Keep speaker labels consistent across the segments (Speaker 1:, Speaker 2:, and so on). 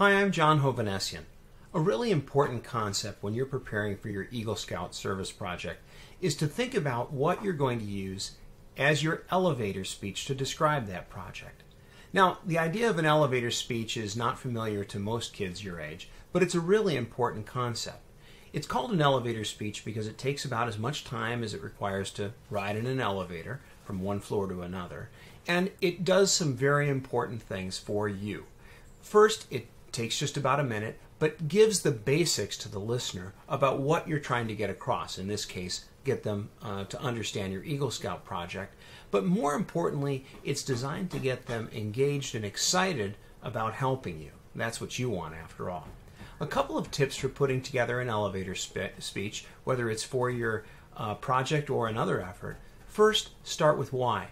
Speaker 1: Hi, I'm John Hovanesian. A really important concept when you're preparing for your Eagle Scout service project is to think about what you're going to use as your elevator speech to describe that project. Now, the idea of an elevator speech is not familiar to most kids your age, but it's a really important concept. It's called an elevator speech because it takes about as much time as it requires to ride in an elevator from one floor to another, and it does some very important things for you. First, it takes just about a minute, but gives the basics to the listener about what you're trying to get across. In this case, get them uh, to understand your Eagle Scout project. But more importantly, it's designed to get them engaged and excited about helping you. That's what you want after all. A couple of tips for putting together an elevator spe- speech, whether it's for your uh, project or another effort. First, start with why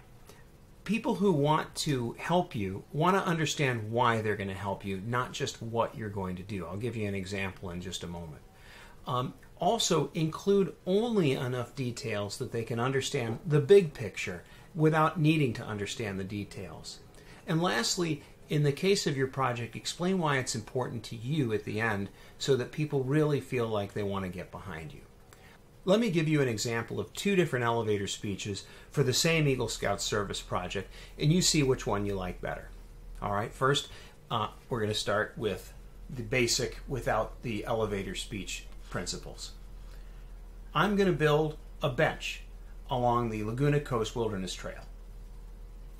Speaker 1: people who want to help you want to understand why they're going to help you, not just what you're going to do. I'll give you an example in just a moment. Um, also, include only enough details that they can understand the big picture without needing to understand the details. And lastly, in the case of your project, explain why it's important to you at the end so that people really feel like they want to get behind you. Let me give you an example of two different elevator speeches for the same Eagle Scout service project, and you see which one you like better. All right, first, uh, we're going to start with the basic without the elevator speech principles. I'm going to build a bench along the Laguna Coast Wilderness Trail.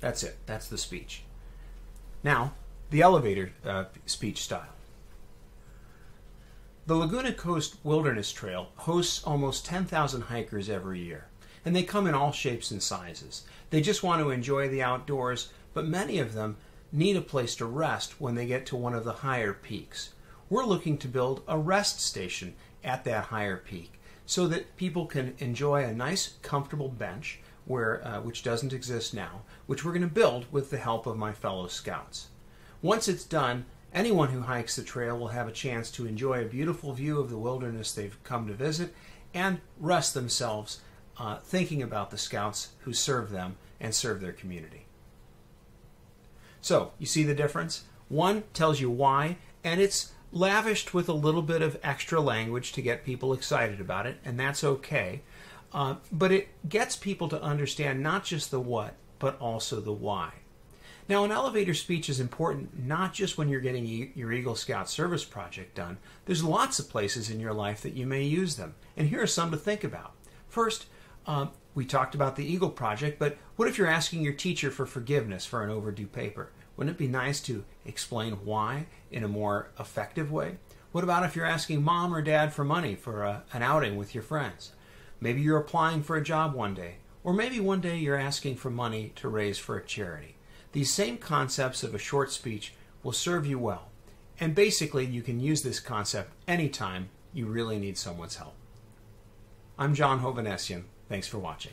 Speaker 1: That's it, that's the speech. Now, the elevator uh, speech style. The Laguna Coast Wilderness Trail hosts almost 10,000 hikers every year, and they come in all shapes and sizes. They just want to enjoy the outdoors, but many of them need a place to rest when they get to one of the higher peaks. We're looking to build a rest station at that higher peak so that people can enjoy a nice, comfortable bench, where, uh, which doesn't exist now, which we're going to build with the help of my fellow scouts. Once it's done, Anyone who hikes the trail will have a chance to enjoy a beautiful view of the wilderness they've come to visit and rest themselves uh, thinking about the scouts who serve them and serve their community. So, you see the difference? One tells you why, and it's lavished with a little bit of extra language to get people excited about it, and that's okay. Uh, but it gets people to understand not just the what, but also the why. Now, an elevator speech is important not just when you're getting your Eagle Scout service project done. There's lots of places in your life that you may use them. And here are some to think about. First, um, we talked about the Eagle Project, but what if you're asking your teacher for forgiveness for an overdue paper? Wouldn't it be nice to explain why in a more effective way? What about if you're asking mom or dad for money for a, an outing with your friends? Maybe you're applying for a job one day, or maybe one day you're asking for money to raise for a charity. These same concepts of a short speech will serve you well. And basically, you can use this concept anytime you really need someone's help. I'm John Hovanesian. Thanks for watching.